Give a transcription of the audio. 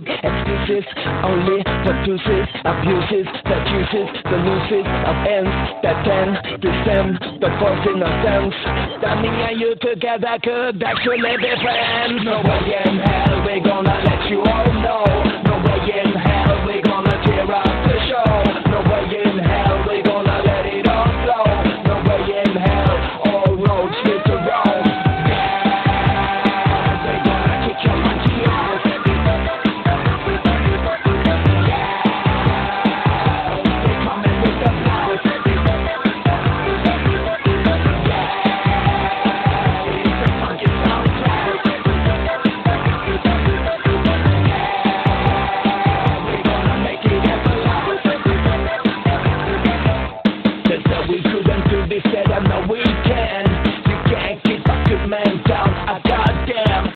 excuses only produces abuses that uses the nooses of ends that to stem the false innocence. That me and you together could actually be friends. No in man.